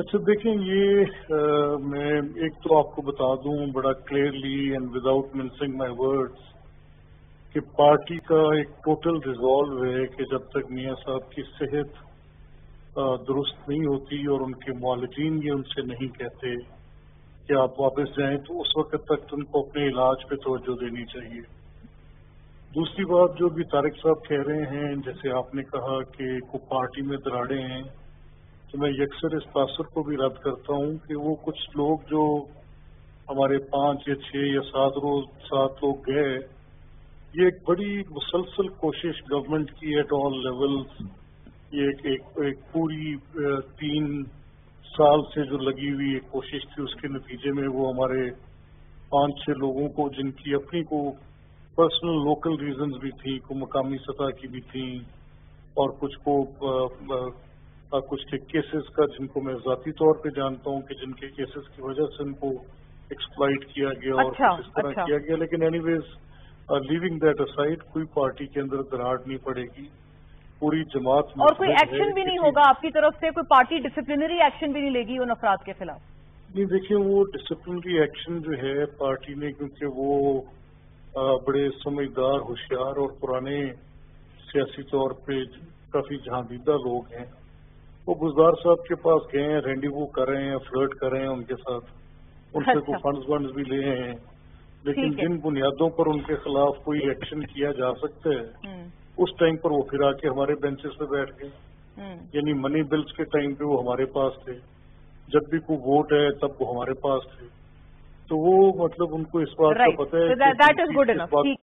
अच्छा देखें ये आ, मैं एक तो आपको बता दूँ बड़ा clearly and without mincing my words कि पार्टी का एक टोटल रिजॉल्व है कि जब तक मियाँ साहब की सेहत दुरुस्त नहीं होती और उनके मालजीन ये उनसे नहीं कहते कि आप वापस जाएँ तो उस वक्त तक उनको अपने इलाज पे तवज्जो देनी चाहिए। दूसरी बात जो भी तारिक साहब कह रहे हैं जैसे आपने कहा कि को पार्टी में दराड़े हैं तो मैं यकसर इस तासर को भी रद्द करता हूँ कि वो कुछ लोग जो हमारे पाँच या छह या सात रोज सात लोग गए ये एक बड़ी मुसलसल कोशिश गवर्नमेंट की एट ऑल लेवल्स ये एक, एक, एक पूरी तीन साल से जो लगी हुई एक कोशिश थी उसके नतीजे में वो हमारे पाँच छह लोगों को जिनकी अपनी को पर्सनल लोकल रीजंस भी थी को मकामी सतह की भी थी और कुछ को कुछ के केसेस का जिनको मैं जाती तौर पे जानता हूँ कि जिनके केसेस की वजह से उनको एक्सप्लाइट किया गया अच्छा, और इस तरह अच्छा। किया गया। लेकिन एनीवेज लिविंग दैट असाइड कोई पार्टी के अंदर दरार नहीं पड़ेगी। पूरी जमात और कोई एक्शन भी नहीं होगा आपकी तरफ़ से कोई पार्टी डिसिप्लिनरी एक्शन भी नहीं लेगी उन अफराद के खिलाफ? नहीं देखिए वो डिसिप्लिनरी एक्शन जो है पार्टी ने क्योंकि वो बड़े समझदार होशियार और पुराने सियासी तौर पे काफ़ी जहांदीदा लोग हैं। वो गुजदार साहब के पास गए हैं रेंडीवू कर रहे हैं फ्लर्ट कर रहे हैं उनके साथ। उनसे अच्छा। को फंड्स वंड्स भी ले हैं। लेकिन जिन बुनियादों पर उनके खिलाफ कोई एक्शन किया जा सकता है हम्म। उस टाइम पर वो फिर आके हमारे बेंचेस पे बैठ गए। हम्म। यानी मनी बिल्स के टाइम पे वो हमारे पास थे। जब भी कोई वोट है तब वो हमारे पास थे। तो वो मतलब उनको इस बात का पता है So that- that